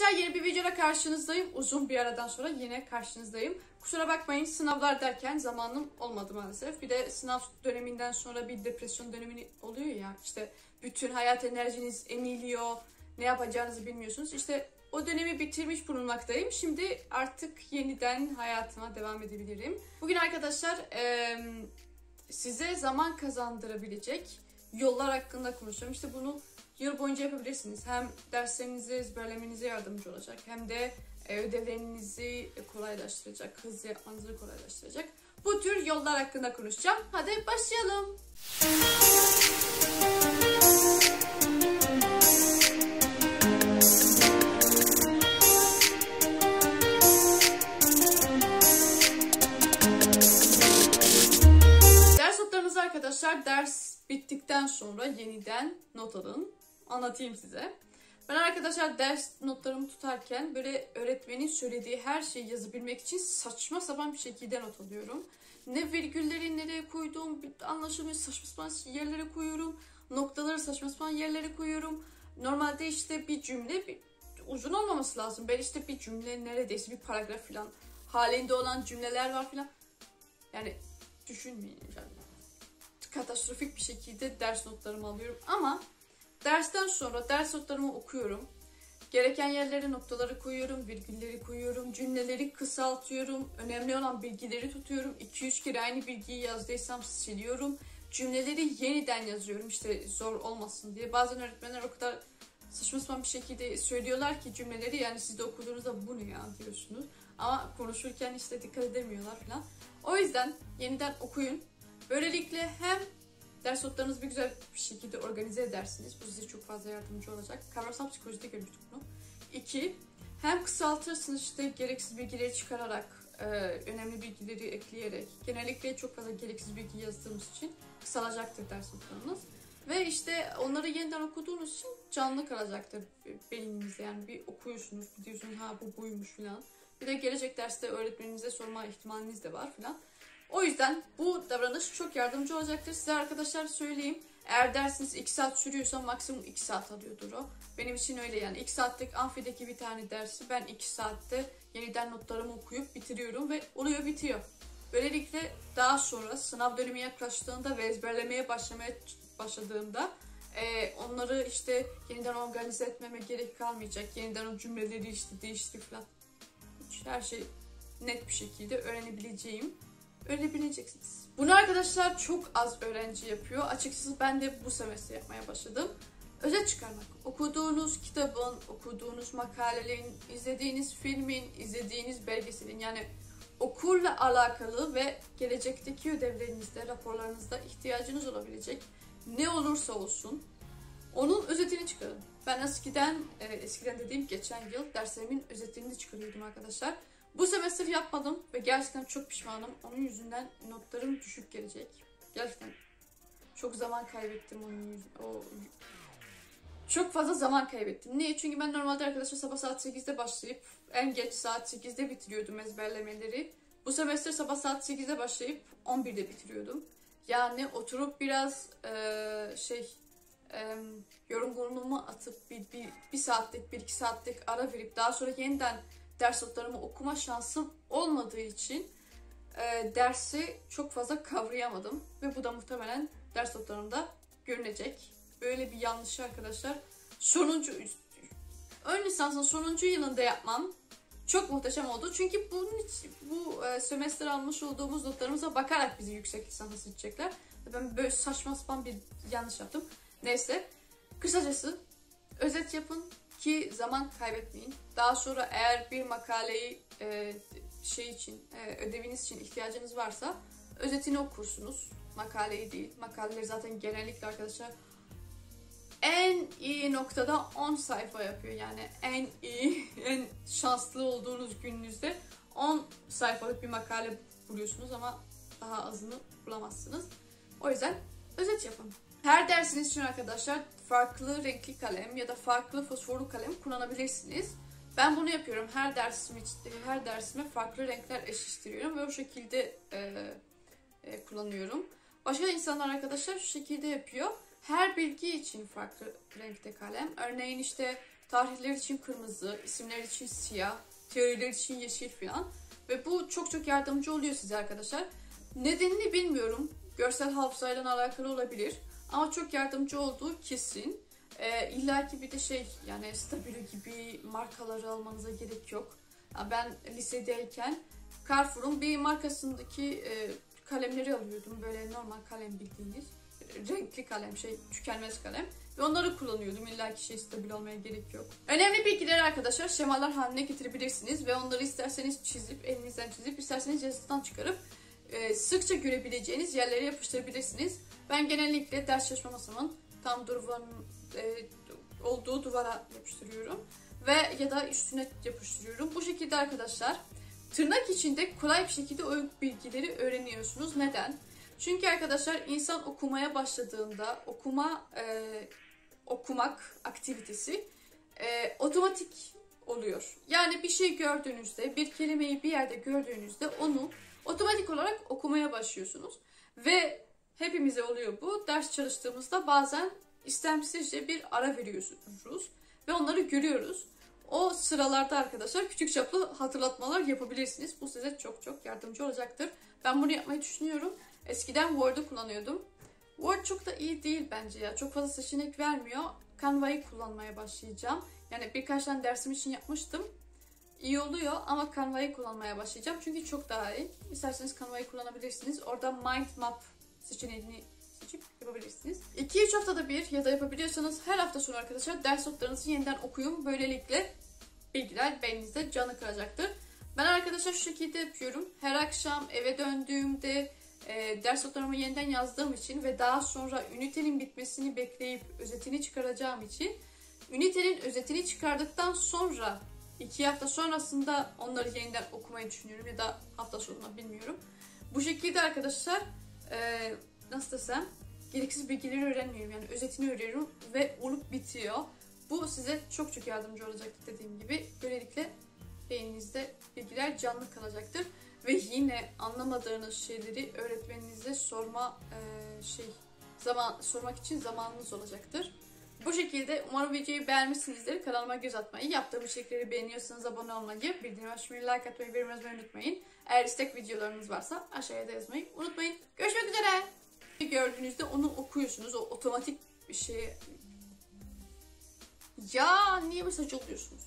arkadaşlar yeni bir videoda karşınızdayım. Uzun bir aradan sonra yine karşınızdayım. Kusura bakmayın sınavlar derken zamanım olmadı maalesef. Bir de sınav döneminden sonra bir depresyon dönemi oluyor ya. İşte bütün hayat enerjiniz emiliyor. Ne yapacağınızı bilmiyorsunuz. İşte o dönemi bitirmiş bulunmaktayım. Şimdi artık yeniden hayatıma devam edebilirim. Bugün arkadaşlar size zaman kazandırabilecek yollar hakkında konuşacağım. İşte bunu yıl boyunca yapabilirsiniz. Hem derslerinizi ezberlemenize yardımcı olacak hem de e, ödevlerinizi kolaylaştıracak, hızlı yapmanızı kolaylaştıracak. Bu tür yollar hakkında konuşacağım. Hadi başlayalım. Ders notlarınızı arkadaşlar ders bittikten sonra yeniden not alın. Anlatayım size. Ben arkadaşlar ders notlarımı tutarken böyle öğretmenin söylediği her şeyi yazabilmek için saçma sapan bir şekilde not alıyorum. Ne virgülleri nereye koyduğum anlaşılmıyor saçma sapan yerlere koyuyorum. Noktaları saçma sapan yerlere koyuyorum. Normalde işte bir cümle bir, uzun olmaması lazım. Ben işte bir cümle neredeyse bir paragraf falan halinde olan cümleler var falan. Yani düşünmeyin yani katastrofik bir şekilde ders notlarımı alıyorum ama dersten sonra ders notlarımı okuyorum. Gereken yerlere noktaları koyuyorum, virgülleri koyuyorum, cümleleri kısaltıyorum, önemli olan bilgileri tutuyorum. 2-3 kere aynı bilgiyi yazdıysam siliyorum. Cümleleri yeniden yazıyorum işte zor olmasın diye. Bazen öğretmenler o kadar saçma sapan bir şekilde söylüyorlar ki cümleleri yani siz de okuduğunuzda bu ne ya diyorsunuz. Ama konuşurken işte dikkat edemiyorlar falan. O yüzden yeniden okuyun. Böylelikle hem ders notlarınızı bir güzel bir şekilde organize edersiniz. Bu size çok fazla yardımcı olacak. Kavramsal psikolojide görmüştük bunu. İki, hem kısaltırsınız işte gereksiz bilgileri çıkararak, e, önemli bilgileri ekleyerek. Genellikle çok fazla gereksiz bilgi yazdığımız için kısalacaktır ders notlarınız. Ve işte onları yeniden okuduğunuz için canlı kalacaktır beyninizde. Yani bir okuyorsunuz, diyorsunuz ha bu buymuş falan. Bir de gelecek derste öğretmeninize sorma ihtimaliniz de var falan. O yüzden bu davranış çok yardımcı olacaktır. Size arkadaşlar söyleyeyim. Eğer dersiniz 2 saat sürüyorsa maksimum 2 saat alıyordur o. Benim için öyle yani. 2 saatlik amfideki bir tane dersi ben 2 saatte yeniden notlarımı okuyup bitiriyorum ve oluyor bitiyor. Böylelikle daha sonra sınav dönemi yaklaştığında ve ezberlemeye başlamaya başladığımda e, onları işte yeniden organize etmeme gerek kalmayacak. Yeniden o cümleleri işte değiştir falan. Her şey net bir şekilde öğrenebileceğim öğrenebileceksiniz. Bunu arkadaşlar çok az öğrenci yapıyor. Açıkçası ben de bu semestre yapmaya başladım. Özet çıkarmak. Okuduğunuz kitabın, okuduğunuz makalelerin, izlediğiniz filmin, izlediğiniz belgeselin yani okurla alakalı ve gelecekteki ödevlerinizde, raporlarınızda ihtiyacınız olabilecek ne olursa olsun onun özetini çıkarın. Ben eskiden, e, eskiden dediğim geçen yıl derslerimin özetini çıkarıyordum arkadaşlar. Bu semestr yapmadım ve gerçekten çok pişmanım. Onun yüzünden notlarım düşük gelecek. Gerçekten çok zaman kaybettim onun yüzünden. O çok fazla zaman kaybettim. Niye? Çünkü ben normalde arkadaşlar sabah saat 8'de başlayıp en geç saat 8'de bitiriyordum ezberlemeleri. Bu semestr sabah saat 8'de başlayıp 11'de bitiriyordum. Yani oturup biraz e, şey e, yorgunluğumu atıp bir, bir, bir saatlik, bir iki saatlik ara verip daha sonra yeniden ders notlarımı okuma şansım olmadığı için e, dersi çok fazla kavrayamadım. Ve bu da muhtemelen ders notlarımda görünecek. Böyle bir yanlışı arkadaşlar. Sonuncu, ön lisansın sonuncu yılında yapmam çok muhteşem oldu. Çünkü bunun için, bu e, sömestr almış olduğumuz notlarımıza bakarak bizi yüksek lisans seçecekler. Ben böyle saçma sapan bir yanlış yaptım. Neyse. Kısacası özet yapın ki zaman kaybetmeyin. Daha sonra eğer bir makaleyi e, şey için, e, ödeviniz için ihtiyacınız varsa özetini okursunuz. Makaleyi değil. Makaleleri zaten genellikle arkadaşlar en iyi noktada 10 sayfa yapıyor. Yani en iyi, en şanslı olduğunuz gününüzde 10 sayfalık bir makale buluyorsunuz ama daha azını bulamazsınız. O yüzden özet yapın. Her dersiniz için arkadaşlar farklı renkli kalem ya da farklı fosforlu kalem kullanabilirsiniz. Ben bunu yapıyorum. Her dersimi her dersime farklı renkler eşleştiriyorum ve o şekilde e, e, kullanıyorum. Başka insanlar arkadaşlar şu şekilde yapıyor. Her bilgi için farklı renkte kalem. Örneğin işte Tarihler için kırmızı, isimler için siyah, teoriler için yeşil falan. Ve bu çok çok yardımcı oluyor size arkadaşlar. Nedenini bilmiyorum. Görsel hafızayla alakalı olabilir. Ama çok yardımcı olduğu kesin. Ee, İlla ki bir de şey yani Stabilo gibi markaları almanıza gerek yok. Ben lisedeyken Carrefour'un bir markasındaki e, kalemleri alıyordum. Böyle normal kalem bildiğiniz. Renkli kalem, şey tükenmez kalem. Ve onları kullanıyordum. İlla ki şey stabil olmaya gerek yok. Önemli bilgiler arkadaşlar şemalar haline getirebilirsiniz. Ve onları isterseniz çizip, elinizden çizip, isterseniz yazıdan çıkarıp e, sıkça görebileceğiniz yerlere yapıştırabilirsiniz. Ben genellikle ders çalışma masamın tam duvarın e, olduğu duvara yapıştırıyorum. Ve ya da üstüne yapıştırıyorum. Bu şekilde arkadaşlar tırnak içinde kolay bir şekilde o bilgileri öğreniyorsunuz. Neden? Çünkü arkadaşlar insan okumaya başladığında okuma e, okumak aktivitesi e, otomatik oluyor. Yani bir şey gördüğünüzde, bir kelimeyi bir yerde gördüğünüzde onu otomatik olarak okumaya başlıyorsunuz. Ve hepimize oluyor bu. Ders çalıştığımızda bazen istemsizce bir ara veriyoruz ve onları görüyoruz. O sıralarda arkadaşlar küçük çaplı hatırlatmalar yapabilirsiniz. Bu size çok çok yardımcı olacaktır. Ben bunu yapmayı düşünüyorum. Eskiden Word'u kullanıyordum. Word çok da iyi değil bence ya. Çok fazla seçenek vermiyor. Canva'yı kullanmaya başlayacağım. Yani birkaç tane dersim için yapmıştım. İyi oluyor ama Canva'yı kullanmaya başlayacağım. Çünkü çok daha iyi. İsterseniz Canva'yı kullanabilirsiniz. Orada Mind Map seçeneğini seçip yapabilirsiniz. 2-3 haftada bir ya da yapabiliyorsanız her hafta sonu arkadaşlar ders notlarınızı yeniden okuyun. Böylelikle bilgiler beyninizde canı kıracaktır. Ben arkadaşlar şu şekilde yapıyorum. Her akşam eve döndüğümde e, ders notlarımı yeniden yazdığım için ve daha sonra ünitenin bitmesini bekleyip özetini çıkaracağım için ünitenin özetini çıkardıktan sonra iki hafta sonrasında onları yeniden okumayı düşünüyorum ya da hafta sonuna bilmiyorum. Bu şekilde arkadaşlar e, nasıl desem gereksiz bilgileri öğrenmiyorum. Yani özetini öğreniyorum ve olup bitiyor. Bu size çok çok yardımcı olacaktır dediğim gibi. Böylelikle beyninizde bilgiler canlı kalacaktır. Ve yine anlamadığınız şeyleri öğretmeninize sorma e, şey zaman sormak için zamanınız olacaktır. Bu şekilde umarım videoyu beğenmişsinizdir. Kanalıma göz atmayı, yaptığım içerikleri beğeniyorsanız abone olmayı, bildirim açmayı, like atmayı, yorum unutmayın. Eğer istek videolarınız varsa aşağıya da yazmayı unutmayın. Görüşmek üzere. Gördüğünüzde onu okuyorsunuz. O otomatik bir şey. Ya niye mesaj oluyorsunuz?